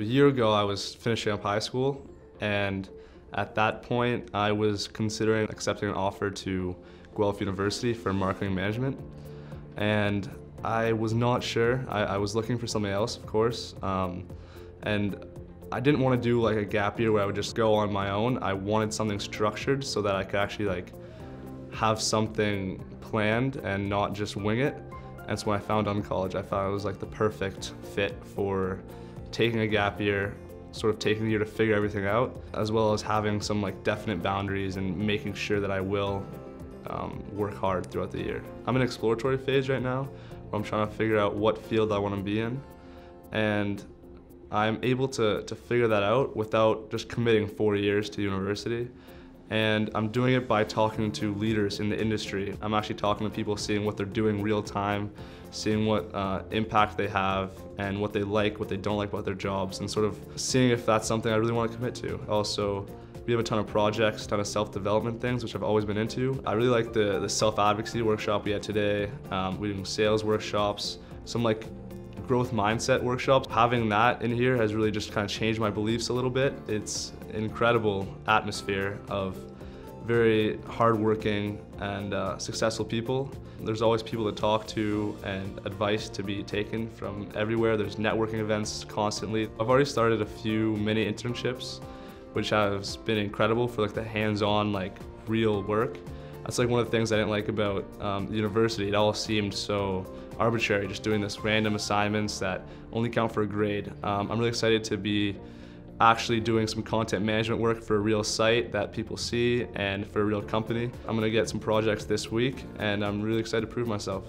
A year ago, I was finishing up high school, and at that point, I was considering accepting an offer to Guelph University for marketing management. And I was not sure. I, I was looking for something else, of course. Um, and I didn't want to do like a gap year where I would just go on my own. I wanted something structured so that I could actually like have something planned and not just wing it. And so when I found UnCollege, I thought it was like the perfect fit for taking a gap year, sort of taking the year to figure everything out, as well as having some like definite boundaries and making sure that I will um, work hard throughout the year. I'm in exploratory phase right now, where I'm trying to figure out what field I want to be in. And I'm able to, to figure that out without just committing four years to university. And I'm doing it by talking to leaders in the industry. I'm actually talking to people, seeing what they're doing real time, seeing what uh, impact they have and what they like, what they don't like about their jobs, and sort of seeing if that's something I really want to commit to. Also, we have a ton of projects, ton of self-development things, which I've always been into. I really like the, the self-advocacy workshop we had today. Um, we're doing sales workshops, some like growth mindset workshops. Having that in here has really just kind of changed my beliefs a little bit. It's incredible atmosphere of very hardworking and uh, successful people. There's always people to talk to and advice to be taken from everywhere. There's networking events constantly. I've already started a few mini internships, which has been incredible for like the hands-on, like real work. That's like one of the things I didn't like about um, university. It all seemed so arbitrary, just doing this random assignments that only count for a grade. Um, I'm really excited to be actually doing some content management work for a real site that people see and for a real company. I'm gonna get some projects this week and I'm really excited to prove myself.